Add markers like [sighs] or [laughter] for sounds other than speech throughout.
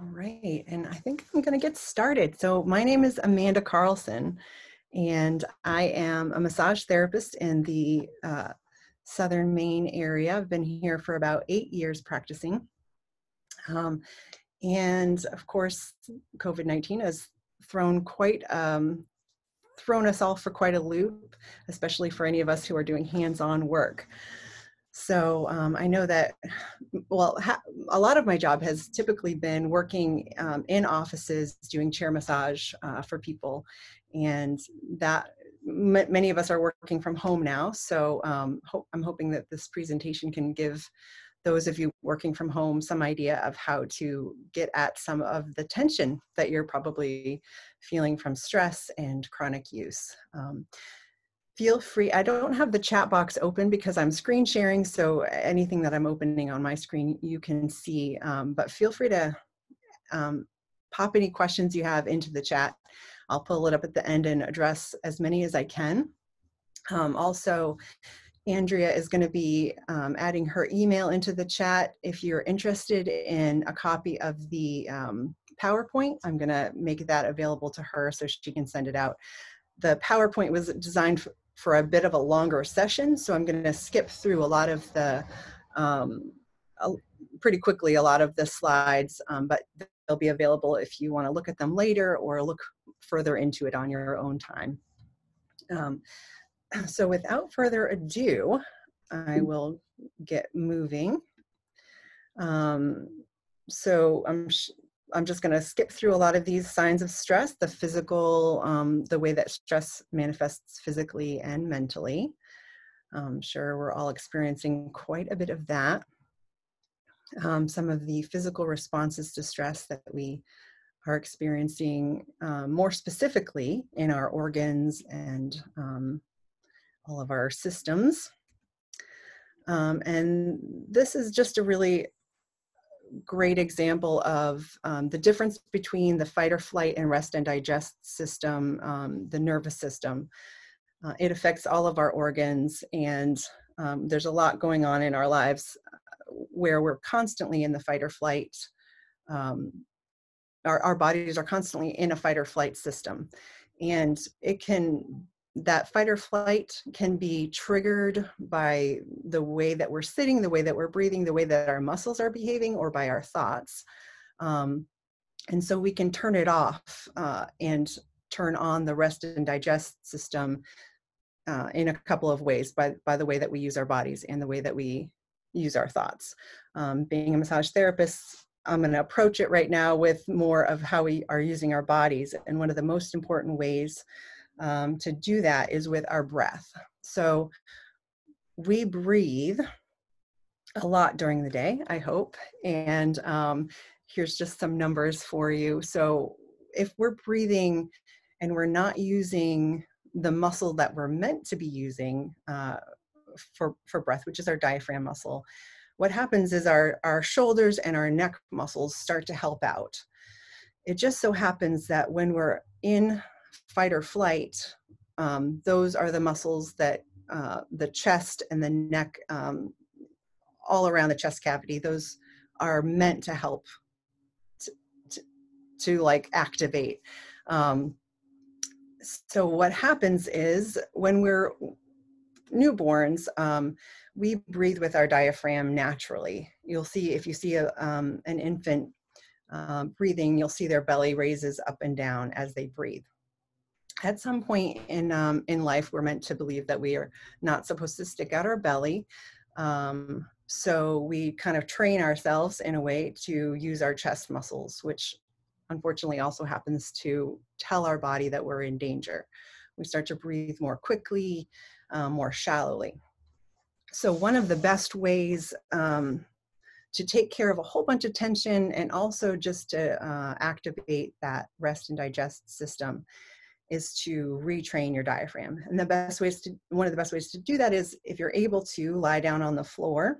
All right, and I think I'm going to get started. So, my name is Amanda Carlson, and I am a massage therapist in the uh, southern Maine area. I've been here for about eight years practicing. Um, and of course, COVID 19 has thrown quite um, thrown us all for quite a loop, especially for any of us who are doing hands-on work. So um, I know that, [sighs] well, ha- a lot of my job has typically been working um, in offices doing chair massage uh, for people, and that m- many of us are working from home now. So um, ho- I'm hoping that this presentation can give those of you working from home some idea of how to get at some of the tension that you're probably feeling from stress and chronic use. Um, feel free, I don't have the chat box open because I'm screen sharing, so anything that I'm opening on my screen you can see, um, but feel free to um, pop any questions you have into the chat. I'll pull it up at the end and address as many as I can. Um, also, Andrea is going to be um, adding her email into the chat. If you're interested in a copy of the um, PowerPoint, I'm going to make that available to her so she can send it out. The PowerPoint was designed for a bit of a longer session, so I'm going to skip through a lot of the, um, pretty quickly, a lot of the slides, um, but they'll be available if you want to look at them later or look further into it on your own time. Um, [clears throat] so without further ado, I will get moving. Um, so I'm, I'm just going to skip through a lot of these signs of stress, the physical, um, the way that stress manifests physically and mentally. I'm sure we're all experiencing quite a bit of that. Um, some of the physical responses to stress that we are experiencing um, more specifically in our organs and um, all of our systems. Um, and this is just a really great example of um, the difference between the fight or flight and rest and digest system, um, the nervous system. Uh, it affects all of our organs, and um, there's a lot going on in our lives uh, where we're constantly in the fight or flight. Um, our, our bodies are constantly in a fight or flight system, and it can that fight or flight can be triggered by the way that we're sitting, the way that we're breathing, the way that our muscles are behaving, or by our thoughts. Um, and so we can turn it off uh, and turn on the rest and digest system uh, in a couple of ways by, by the way that we use our bodies and the way that we use our thoughts. Um, being a massage therapist, I'm going to approach it right now with more of how we are using our bodies. And one of the most important ways um, to do that is with our breath. So we breathe a lot during the day, I hope. And um, here's just some numbers for you. So if we're breathing and we're not using the muscle that we're meant to be using uh, for, for breath, which is our diaphragm muscle, what happens is our, our shoulders and our neck muscles start to help out. It just so happens that when we're in fight or flight, um, those are the muscles that uh, the chest and the neck, um, all around the chest cavity, those are meant to help to, to, to like activate. Um, so what happens is when we're newborns, um, we breathe with our diaphragm naturally. You'll see if you see a, um, an infant uh, breathing, you'll see their belly raises up and down as they breathe at some point in um, in life we're meant to believe that we are not supposed to stick out our belly. Um, so we kind of train ourselves in a way to use our chest muscles which unfortunately also happens to tell our body that we're in danger. We start to breathe more quickly um, more shallowly. So one of the best ways um, to take care of a whole bunch of tension and also just to uh, activate that rest and digest system is to retrain your diaphragm. And the best ways to, one of the best ways to do that is if you're able to lie down on the floor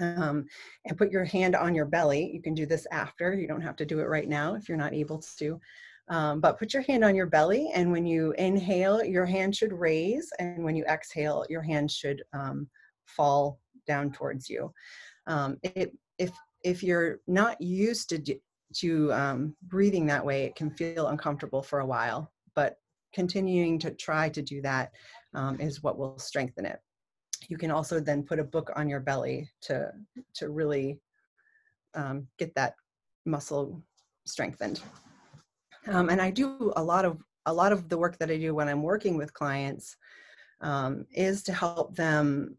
um, and put your hand on your belly. You can do this after, you don't have to do it right now if you're not able to. Um, but put your hand on your belly, and when you inhale, your hand should raise, and when you exhale, your hand should um, fall down towards you. Um, it, if if you're not used to do, to um, breathing that way, it can feel uncomfortable for a while, but continuing to try to do that um, is what will strengthen it. You can also then put a book on your belly to, to really um, get that muscle strengthened. Um, and I do a lot of a lot of the work that I do when I'm working with clients um, is to help them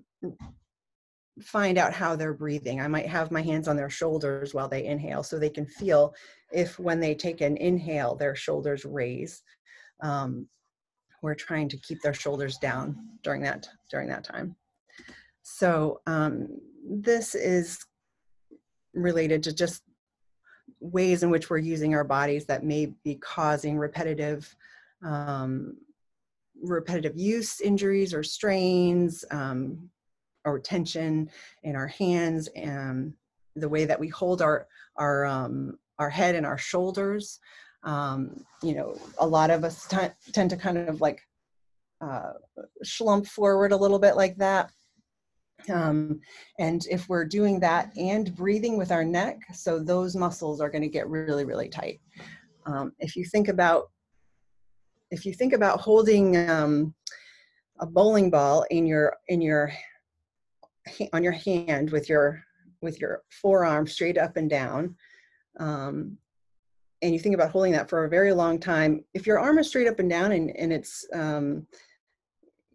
find out how they're breathing. I might have my hands on their shoulders while they inhale so they can feel if when they take an inhale, their shoulders raise. Um, we're trying to keep their shoulders down during that during that time. So um, this is related to just ways in which we're using our bodies that may be causing repetitive um, repetitive use injuries or strains um, or tension in our hands and the way that we hold our our um, our head and our shoulders um, you know a lot of us t- tend to kind of like uh, slump forward a little bit like that um, and if we're doing that and breathing with our neck, so those muscles are going to get really, really tight. Um, if you think about if you think about holding um, a bowling ball in your in your on your hand with your with your forearm straight up and down, um, and you think about holding that for a very long time, if your arm is straight up and down and, and it's um,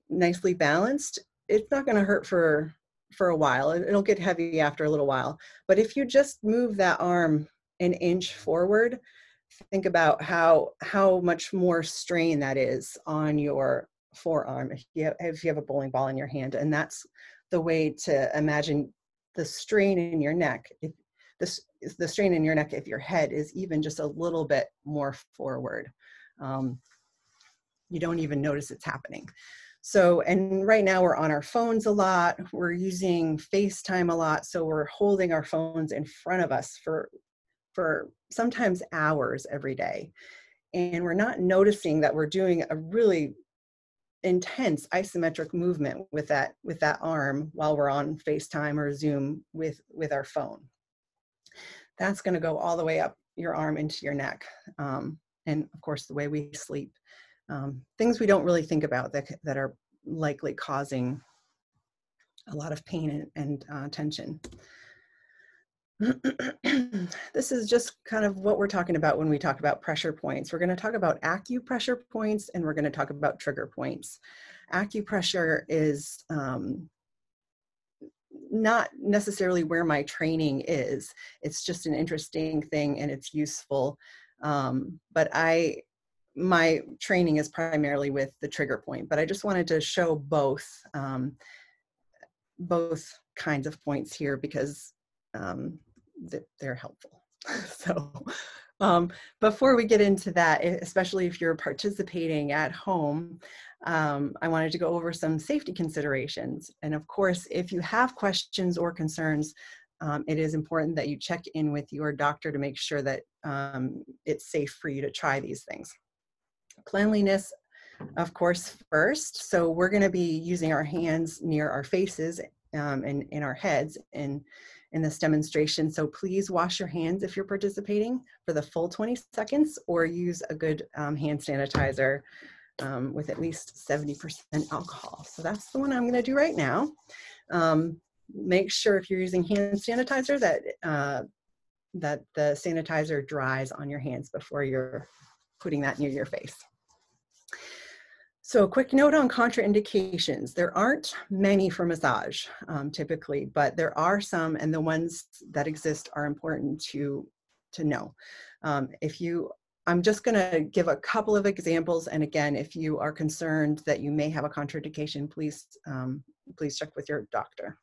nicely balanced, it's not going to hurt for for a while. It'll get heavy after a little while. But if you just move that arm an inch forward think about how how much more strain that is on your forearm if you have, if you have a bowling ball in your hand. And that's the way to imagine the strain in your neck. If this the strain in your neck if your head is even just a little bit more forward um, you don't even notice it's happening so, and right now we're on our phones a lot. We're using FaceTime a lot. So we're holding our phones in front of us for, for sometimes hours every day. And we're not noticing that we're doing a really intense isometric movement with that, with that arm while we're on FaceTime or Zoom with, with our phone. That's gonna go all the way up your arm into your neck. Um, and of course, the way we sleep um, things we don't really think about that, that are likely causing a lot of pain and, and uh, tension. [clears throat] this is just kind of what we're talking about when we talk about pressure points. We're going to talk about acupressure points and we're going to talk about trigger points. Acupressure is um, not necessarily where my training is. It's just an interesting thing and it's useful. Um, but I my training is primarily with the trigger point, but I just wanted to show both um, both kinds of points here because um, they're helpful. [laughs] so um, before we get into that, especially if you're participating at home, um, I wanted to go over some safety considerations. And of course, if you have questions or concerns, um, it is important that you check in with your doctor to make sure that um, it's safe for you to try these things cleanliness, of course, first. So we're going to be using our hands near our faces um, and in our heads in, in this demonstration. So please wash your hands if you're participating for the full 20 seconds or use a good um, hand sanitizer um, with at least 70% alcohol. So that's the one I'm going to do right now. Um, make sure if you're using hand sanitizer that uh, that the sanitizer dries on your hands before you're putting that near your face. So a quick note on contraindications. There aren't many for massage um, typically, but there are some and the ones that exist are important to, to know. Um, if you, I'm just gonna give a couple of examples and again, if you are concerned that you may have a contraindication, please, um, please check with your doctor.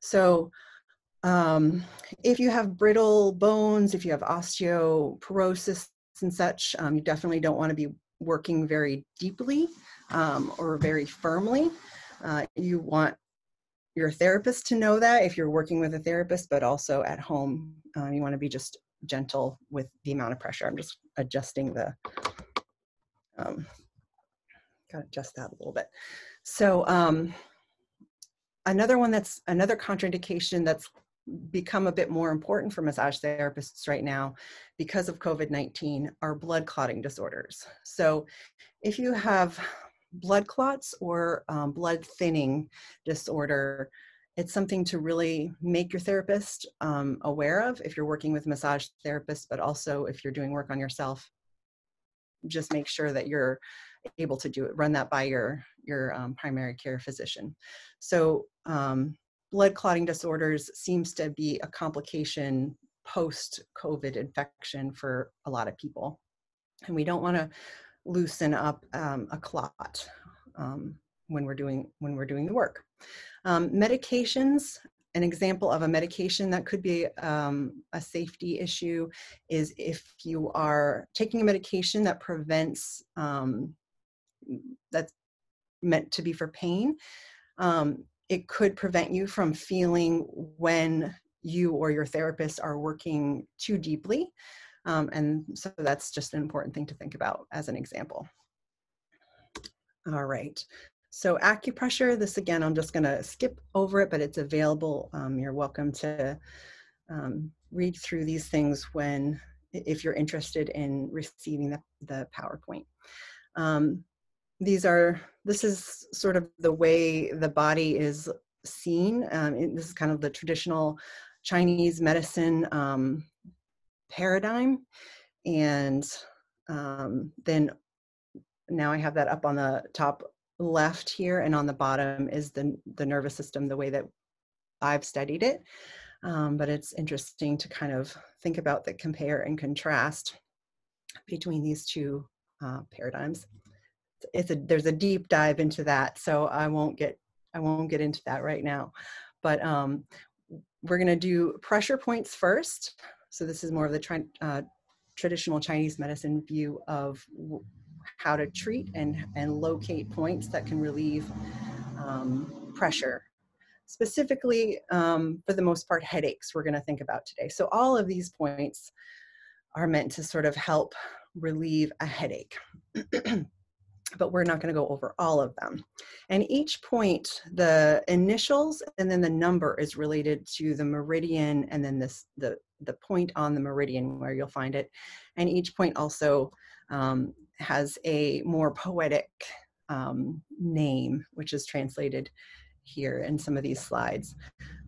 So um, if you have brittle bones, if you have osteoporosis and such, um, you definitely don't want to be working very deeply um, or very firmly. Uh, you want your therapist to know that if you're working with a therapist, but also at home, um, you want to be just gentle with the amount of pressure. I'm just adjusting the, um, gotta adjust that a little bit. So um, another one that's another contraindication that's become a bit more important for massage therapists right now because of COVID 19 are blood clotting disorders. So, if you have blood clots or um, blood thinning disorder, it's something to really make your therapist um, aware of if you're working with massage therapists, but also if you're doing work on yourself. Just make sure that you're able to do it. Run that by your your um, primary care physician. So um, blood clotting disorders seems to be a complication post COVID infection for a lot of people, and we don't want to loosen up um, a clot um, when we're doing when we're doing the work. Um, medications, an example of a medication that could be um, a safety issue is if you are taking a medication that prevents, um, that's meant to be for pain, um, it could prevent you from feeling when you or your therapist are working too deeply. Um, and so that's just an important thing to think about as an example. All right. So acupressure, this again, I'm just gonna skip over it, but it's available. Um, you're welcome to um, read through these things when, if you're interested in receiving the, the PowerPoint. Um, these are, this is sort of the way the body is seen. Um, this is kind of the traditional Chinese medicine um, paradigm. And um, then now I have that up on the top left here and on the bottom is the, the nervous system the way that I've studied it. Um, but it's interesting to kind of think about the compare and contrast between these two uh, paradigms. It's a there's a deep dive into that, so I won't get I won't get into that right now. But um, we're going to do pressure points first. So this is more of the tri- uh, traditional Chinese medicine view of how to treat and, and locate points that can relieve um, pressure. Specifically, um, for the most part, headaches we're going to think about today. So all of these points are meant to sort of help relieve a headache. [clears throat] but we're not going to go over all of them. And each point, the initials and then the number is related to the meridian and then this the the point on the meridian where you'll find it. And each point also um, has a more poetic um, name, which is translated here in some of these slides.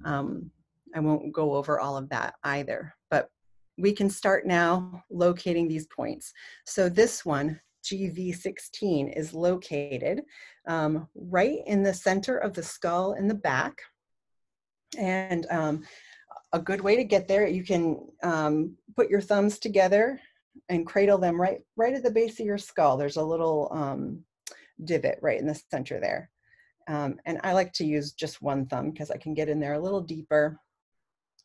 Um, I won't go over all of that either, but we can start now locating these points. So this one, GV16, is located um, right in the center of the skull in the back. And um, a good way to get there, you can um, put your thumbs together and cradle them right right at the base of your skull. There's a little um, divot right in the center there. Um, and I like to use just one thumb because I can get in there a little deeper.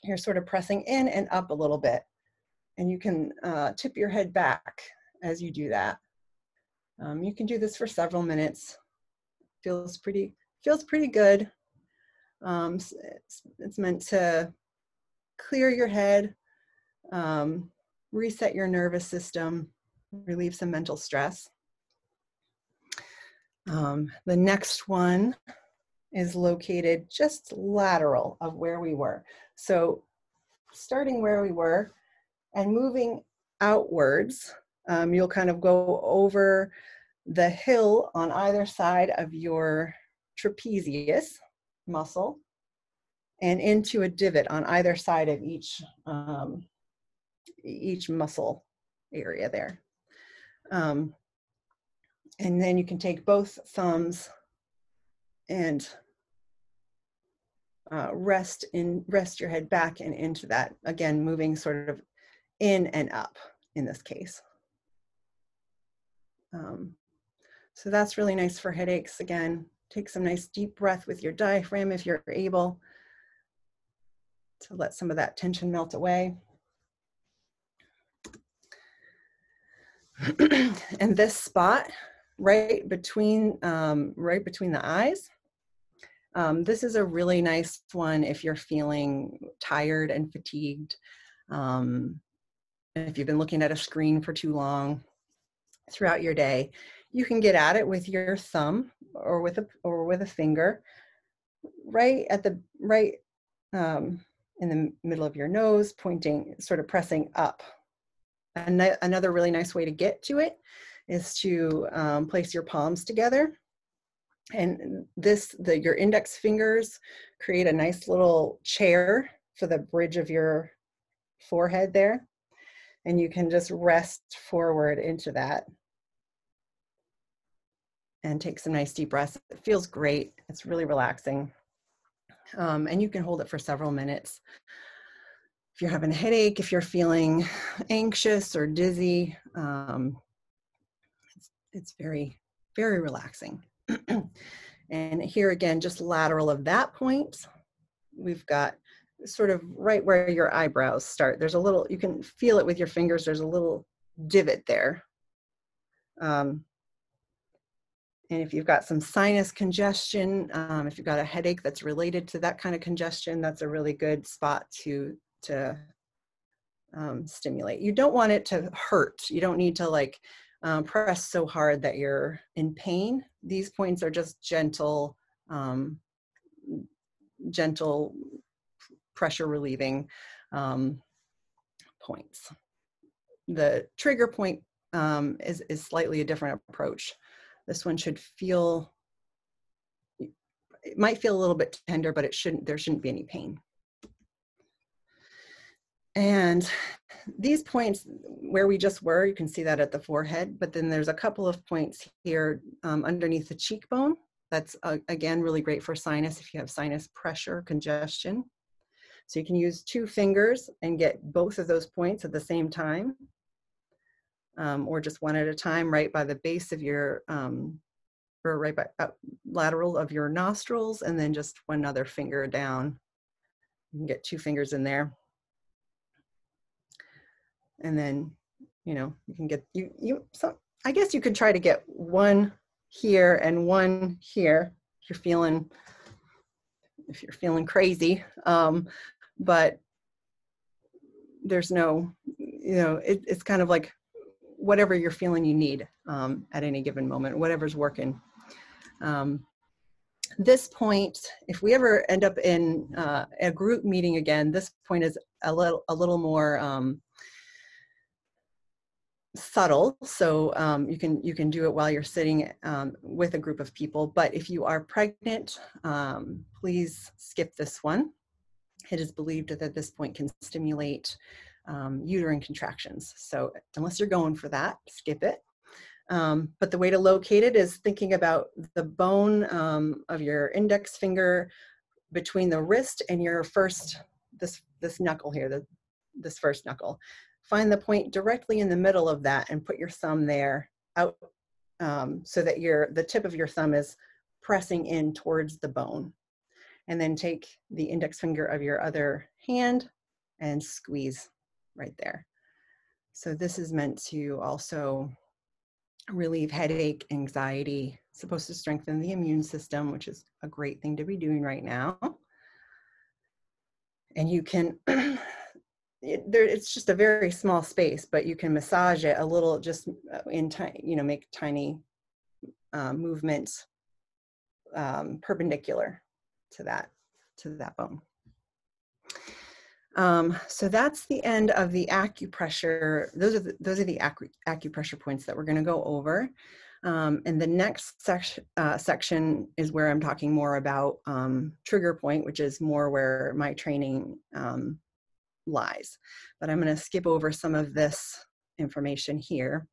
You're sort of pressing in and up a little bit. And you can uh, tip your head back as you do that. Um, you can do this for several minutes. Feels pretty, feels pretty good. Um, it's, it's, meant to clear your head, um, reset your nervous system, relieve some mental stress. Um, the next one is located just lateral of where we were. So starting where we were and moving outwards, um, you'll kind of go over the hill on either side of your trapezius muscle and into a divot on either side of each um, each muscle area there. Um, and then you can take both thumbs and uh, rest in rest your head back and into that again moving sort of in and up in this case um, so that's really nice for headaches. Again take some nice deep breath with your diaphragm if you're able to let some of that tension melt away. [clears throat] And this spot right between um, right between the eyes um, this is a really nice one if you're feeling tired and fatigued. Um, if you've been looking at a screen for too long throughout your day you can get at it with your thumb or with a or with a finger right at the right um, in the middle of your nose, pointing, sort of pressing up. An another really nice way to get to it is to um, place your palms together. And this, the, your index fingers create a nice little chair for the bridge of your forehead there. And you can just rest forward into that and take some nice deep breaths. It feels great. It's really relaxing. Um, and you can hold it for several minutes. If you're having a headache, if you're feeling anxious or dizzy, um, it's, it's very, very relaxing. [clears throat] and here again, just lateral of that point, we've got sort of right where your eyebrows start. There's a little, you can feel it with your fingers, there's a little divot there. Um, and if you've got some sinus congestion, um, if you've got a headache that's related to that kind of congestion, that's a really good spot to, to um, stimulate. You don't want it to hurt. You don't need to like um, press so hard that you're in pain. These points are just gentle, um, gentle pressure relieving um, points. The trigger point um, is, is slightly a different approach. This one should feel, it might feel a little bit tender, but it shouldn't, there shouldn't be any pain. And these points where we just were, you can see that at the forehead, but then there's a couple of points here um, underneath the cheekbone. That's, uh, again, really great for sinus if you have sinus pressure, congestion. So you can use two fingers and get both of those points at the same time um, or just one at a time right by the base of your, um, or right by uh, lateral of your nostrils and then just one other finger down. You can get two fingers in there. And then, you know, you can get, you, you, so I guess you could try to get one here and one here if you're feeling, if you're feeling crazy. Um, but there's no, you know, it, it's kind of like whatever you're feeling you need um, at any given moment, whatever's working. Um, this point, if we ever end up in uh, a group meeting again, this point is a little a little more um, subtle. So um, you can you can do it while you're sitting um, with a group of people. But if you are pregnant, um, please skip this one. It is believed that this point can stimulate um, uterine contractions. So unless you're going for that, skip it. Um, but the way to locate it is thinking about the bone um, of your index finger between the wrist and your first, this, this knuckle here, the, this first knuckle. Find the point directly in the middle of that and put your thumb there out um, so that your, the tip of your thumb is pressing in towards the bone. And then take the index finger of your other hand and squeeze right there. So this is meant to also relieve headache, anxiety, supposed to strengthen the immune system, which is a great thing to be doing right now. And you can, [clears throat] it, there, it's just a very small space, but you can massage it a little just uh, in time, you know, make tiny uh, movements um, perpendicular to that, to that bone. Um, so that's the end of the acupressure. Those are the, those are the acu acupressure points that we're going to go over. Um, and the next sec uh, section is where I'm talking more about um, trigger point, which is more where my training um, lies. But I'm going to skip over some of this information here,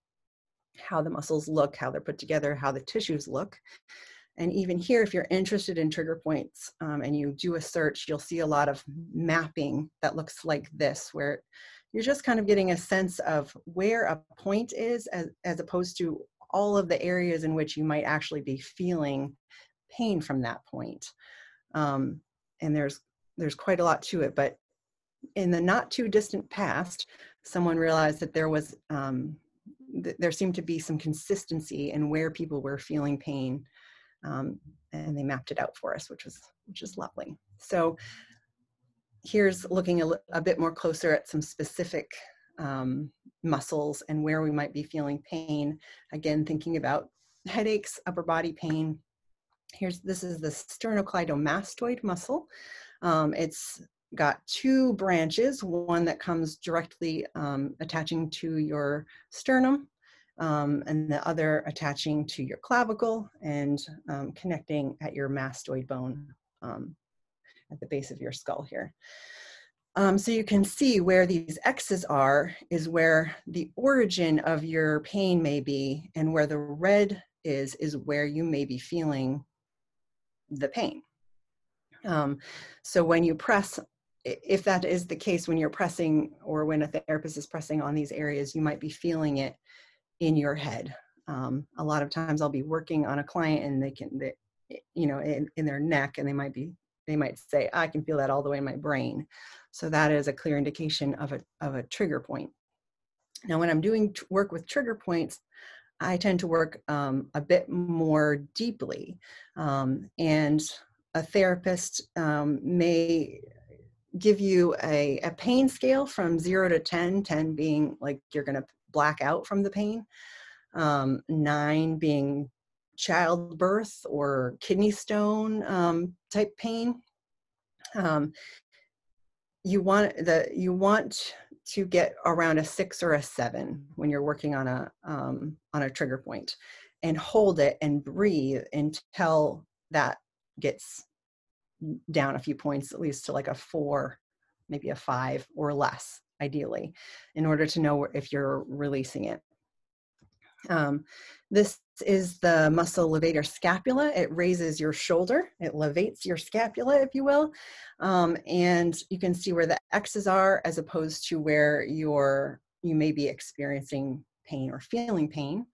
how the muscles look, how they're put together, how the tissues look. And even here, if you're interested in trigger points um, and you do a search, you'll see a lot of mapping that looks like this, where you're just kind of getting a sense of where a point is as, as opposed to all of the areas in which you might actually be feeling pain from that point. Um, and there's, there's quite a lot to it, but in the not too distant past, someone realized that there was, um, th there seemed to be some consistency in where people were feeling pain um, and they mapped it out for us, which was which is lovely. So here's looking a, a bit more closer at some specific um, muscles and where we might be feeling pain. Again, thinking about headaches, upper body pain. Here's this is the sternocleidomastoid muscle. Um, it's got two branches, one that comes directly um, attaching to your sternum um, and the other attaching to your clavicle and um, connecting at your mastoid bone um, at the base of your skull here. Um, so you can see where these X's are is where the origin of your pain may be and where the red is, is where you may be feeling the pain. Um, so when you press, if that is the case, when you're pressing or when a therapist is pressing on these areas, you might be feeling it in your head. Um, a lot of times I'll be working on a client and they can, they, you know, in, in their neck and they might be, they might say, I can feel that all the way in my brain. So that is a clear indication of a, of a trigger point. Now, when I'm doing work with trigger points, I tend to work um, a bit more deeply. Um, and a therapist um, may give you a, a pain scale from zero to 10, 10 being like you're going to black out from the pain, um, nine being childbirth or kidney stone um, type pain. Um, you want the you want to get around a six or a seven when you're working on a um, on a trigger point, and hold it and breathe until that gets down a few points, at least to like a four, maybe a five or less, ideally, in order to know if you're releasing it. Um, this is the muscle levator scapula. It raises your shoulder. It levates your scapula, if you will. Um, and you can see where the X's are as opposed to where you're, you may be experiencing pain or feeling pain.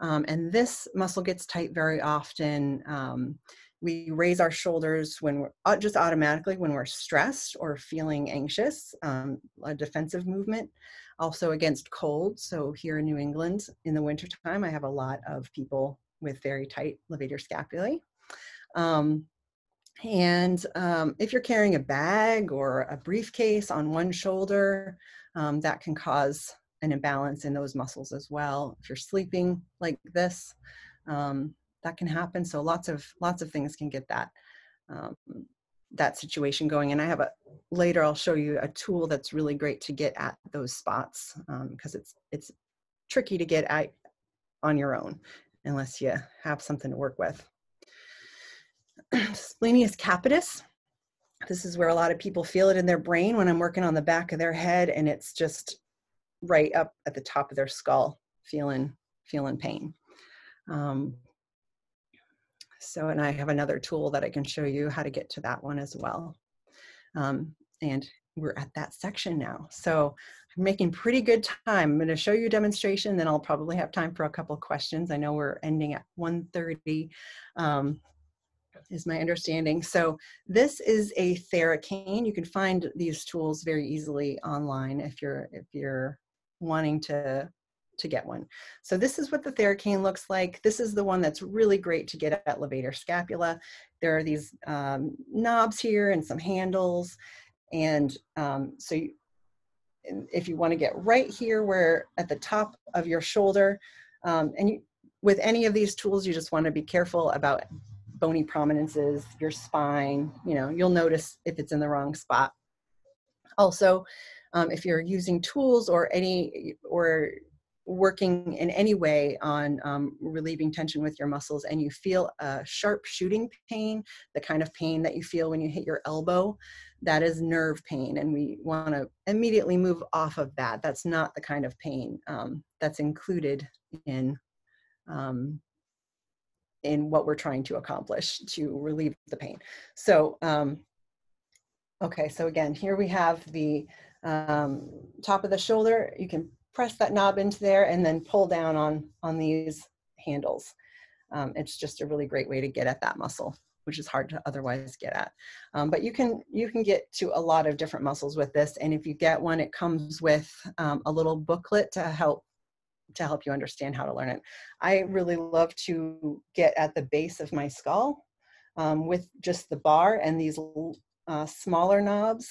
Um, and this muscle gets tight very often. We raise our shoulders when we're just automatically when we're stressed or feeling anxious, um, a defensive movement also against cold. So here in New England in the wintertime, I have a lot of people with very tight levator scapulae. Um, and um, if you're carrying a bag or a briefcase on one shoulder, um, that can cause an imbalance in those muscles as well. If you're sleeping like this, um, that can happen. So lots of lots of things can get that um, that situation going. And I have a later I'll show you a tool that's really great to get at those spots because um, it's it's tricky to get at on your own unless you have something to work with. [clears throat] Splenius capitis. This is where a lot of people feel it in their brain when I'm working on the back of their head and it's just right up at the top of their skull, feeling feeling pain. Um, so, and I have another tool that I can show you how to get to that one as well. Um, and we're at that section now. So I'm making pretty good time. I'm going to show you a demonstration, then I'll probably have time for a couple questions. I know we're ending at 1.30 um, is my understanding. So this is a Theracane. You can find these tools very easily online if you're if you're wanting to to get one. So this is what the Theracane looks like. This is the one that's really great to get at levator scapula. There are these um, knobs here and some handles. And um, so you, if you want to get right here where at the top of your shoulder, um, and you, with any of these tools, you just want to be careful about bony prominences, your spine, you know, you'll notice if it's in the wrong spot. Also, um, if you're using tools or any, or working in any way on um, relieving tension with your muscles and you feel a sharp shooting pain, the kind of pain that you feel when you hit your elbow, that is nerve pain. And we want to immediately move off of that. That's not the kind of pain um, that's included in. Um, in what we're trying to accomplish to relieve the pain. So, um, okay, so again, here we have the um, top of the shoulder. You can press that knob into there and then pull down on, on these handles. Um, it's just a really great way to get at that muscle, which is hard to otherwise get at. Um, but you can, you can get to a lot of different muscles with this. And if you get one, it comes with um, a little booklet to help to help you understand how to learn it. I really love to get at the base of my skull um, with just the bar and these uh, smaller knobs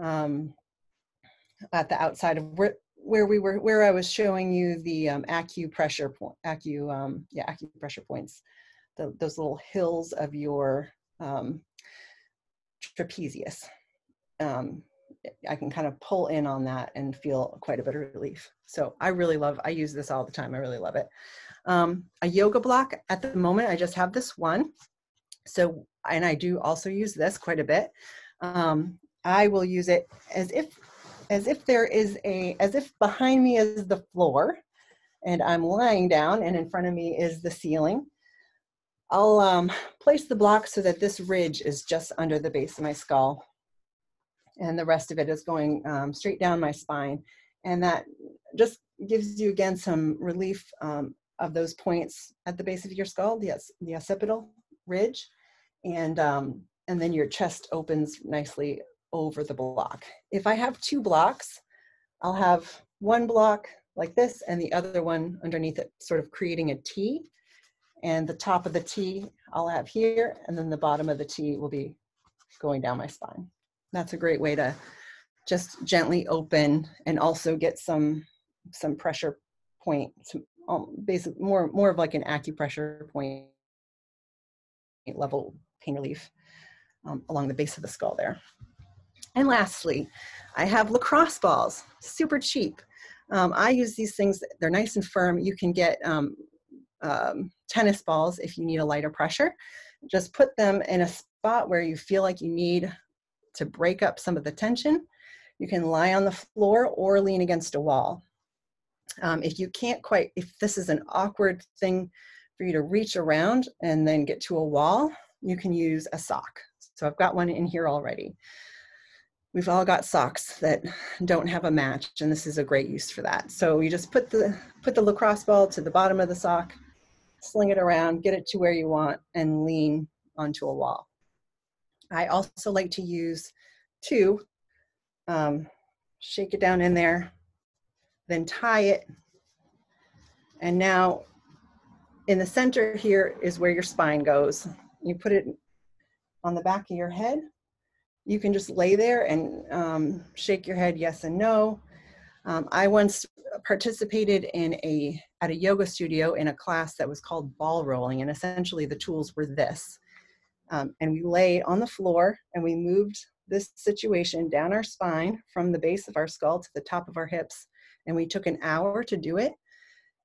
um, at the outside of where we were where I was showing you the um, acupressure point, acu um, yeah acupressure points, the, those little hills of your um, trapezius. um, I can kind of pull in on that and feel quite a bit of relief. So I really love, I use this all the time. I really love it. Um, a yoga block at the moment, I just have this one. So, and I do also use this quite a bit. Um, I will use it as if, as if there is a, as if behind me is the floor and I'm lying down and in front of me is the ceiling. I'll um, place the block so that this ridge is just under the base of my skull and the rest of it is going um, straight down my spine. And that just gives you again some relief um, of those points at the base of your skull, the, the occipital ridge. And, um, and then your chest opens nicely over the block. If I have two blocks, I'll have one block like this and the other one underneath it, sort of creating a T. And the top of the T I'll have here, and then the bottom of the T will be going down my spine. That's a great way to just gently open and also get some some pressure point, some um, basic more more of like an acupressure point level pain relief um, along the base of the skull there. And lastly, I have lacrosse balls, super cheap. Um, I use these things, they're nice and firm. You can get um, um, tennis balls if you need a lighter pressure. Just put them in a spot where you feel like you need to break up some of the tension. You can lie on the floor or lean against a wall. Um, if you can't quite, if this is an awkward thing for you to reach around and then get to a wall, you can use a sock. So I've got one in here already. We've all got socks that don't have a match, and this is a great use for that. So you just put the, put the lacrosse ball to the bottom of the sock, sling it around, get it to where you want, and lean onto a wall. I also like to use two, um, shake it down in there, then tie it. And now in the center here is where your spine goes. You put it on the back of your head. You can just lay there and um, shake your head yes and no. Um, I once participated in a at a yoga studio in a class that was called ball rolling, and essentially the tools were this. Um, and we lay on the floor and we moved this situation down our spine from the base of our skull to the top of our hips. And we took an hour to do it.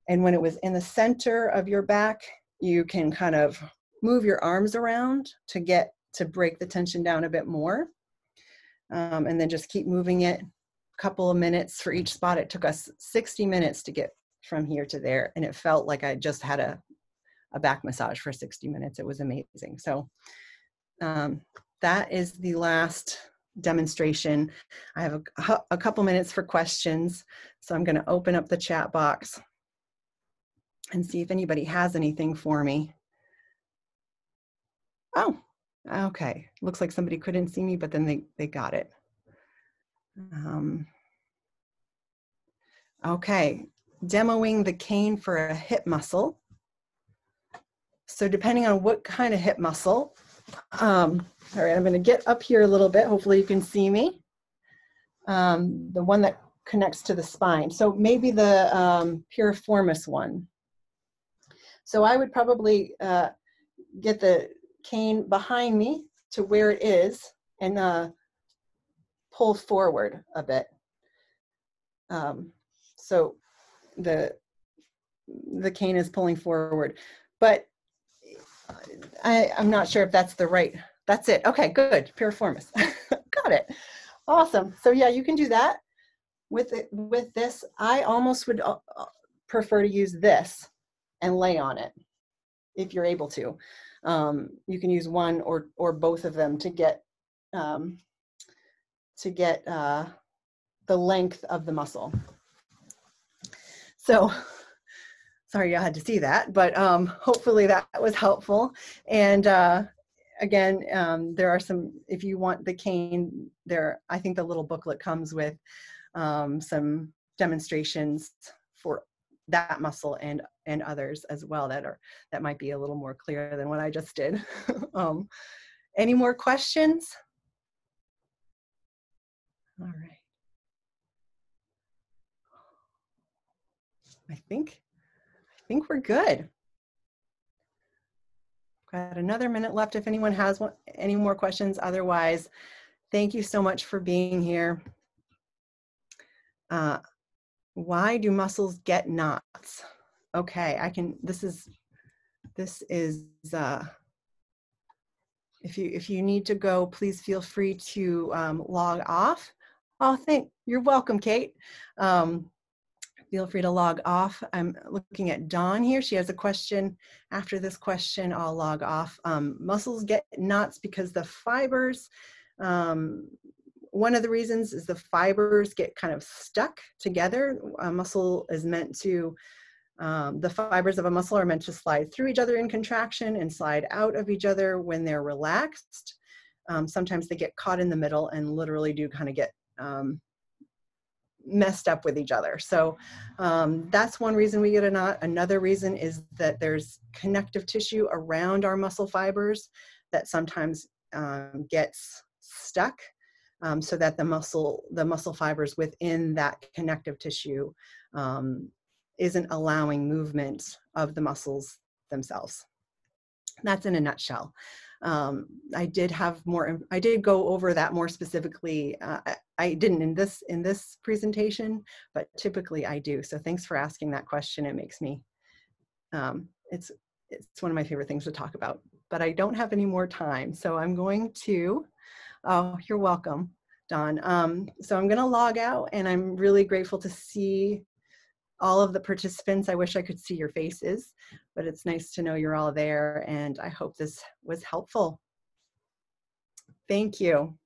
And when it was in the center of your back, you can kind of move your arms around to get to break the tension down a bit more. Um, and then just keep moving it a couple of minutes for each spot. It took us 60 minutes to get from here to there. And it felt like I just had a a back massage for 60 minutes. It was amazing. So um, that is the last demonstration. I have a, a couple minutes for questions. So I'm gonna open up the chat box and see if anybody has anything for me. Oh, okay. Looks like somebody couldn't see me, but then they, they got it. Um, okay, demoing the cane for a hip muscle. So depending on what kind of hip muscle, um, all right, I'm gonna get up here a little bit. Hopefully you can see me. Um, the one that connects to the spine. So maybe the um, piriformis one. So I would probably uh, get the cane behind me to where it is and uh, pull forward a bit. Um, so the the cane is pulling forward. But I, I'm not sure if that's the right, that's it. Okay, good, piriformis. [laughs] Got it. Awesome. So yeah, you can do that with it, with this. I almost would uh, uh, prefer to use this and lay on it if you're able to. Um, you can use one or or both of them to get um, to get uh, the length of the muscle. So [laughs] sorry you had to see that, but um, hopefully that was helpful. And uh, again, um, there are some, if you want the cane, there, I think the little booklet comes with um, some demonstrations that muscle and and others as well that are that might be a little more clear than what I just did. [laughs] um, any more questions? All right. I think I think we're good. Got another minute left if anyone has one, any more questions. Otherwise, Thank you so much for being here. Uh, why do muscles get knots? Okay, I can, this is, this is, uh, if you, if you need to go, please feel free to um, log off. Oh, thank, you're welcome, Kate. Um, feel free to log off. I'm looking at Dawn here. She has a question. After this question, I'll log off. Um, muscles get knots because the fibers um, one of the reasons is the fibers get kind of stuck together. A muscle is meant to, um, the fibers of a muscle are meant to slide through each other in contraction and slide out of each other when they're relaxed. Um, sometimes they get caught in the middle and literally do kind of get um, messed up with each other. So um, that's one reason we get a knot. Another reason is that there's connective tissue around our muscle fibers that sometimes um, gets stuck um, so that the muscle the muscle fibers within that connective tissue um, isn't allowing movement of the muscles themselves. That's in a nutshell. Um, i did have more i did go over that more specifically uh, I, I didn't in this in this presentation but typically i do. So thanks for asking that question. It makes me um, it's it's one of my favorite things to talk about but i don't have any more time. So i'm going to Oh, you're welcome, Don. Um, so I'm gonna log out and I'm really grateful to see all of the participants. I wish I could see your faces, but it's nice to know you're all there and I hope this was helpful. Thank you.